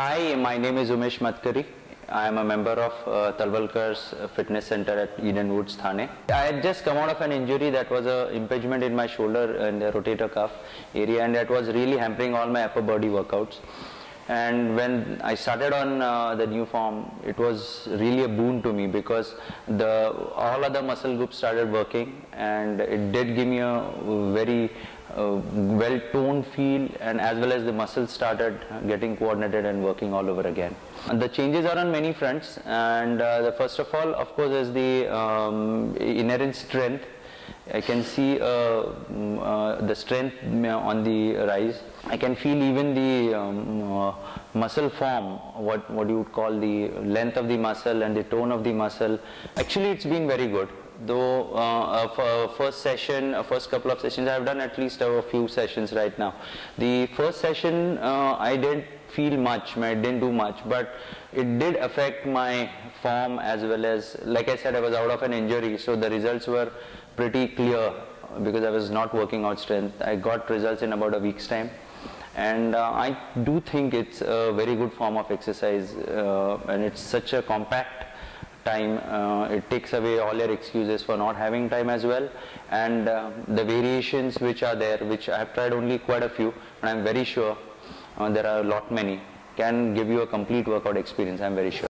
Hi, my name is Umesh Matkari. I am a member of uh, Talwalkar's Fitness Center at Eden Woods, Thane. I had just come out of an injury that was an impingement in my shoulder and the rotator cuff area and that was really hampering all my upper body workouts. And when I started on uh, the NuForm, it was really a boon to me because the all other muscle groups started working and it did give me a very uh, well toned feel and as well as the muscles started getting coordinated and working all over again. And the changes are on many fronts and uh, the first of all of course is the um, inherent strength. I can see uh, mm, the strength on the rise. I can feel even the um, uh, muscle form, what, what you would call the length of the muscle and the tone of the muscle. Actually it's been very good though uh, for first session, uh, first couple of sessions, I've done at least a few sessions right now. The first session, uh, I didn't feel much, I didn't do much, but it did affect my form as well as, like I said, I was out of an injury, so the results were pretty clear because I was not working out strength. I got results in about a week's time. And uh, I do think it's a very good form of exercise uh, and it's such a compact time uh, it takes away all your excuses for not having time as well and uh, the variations which are there which I have tried only quite a few but I'm very sure uh, there are a lot many can give you a complete workout experience I'm very sure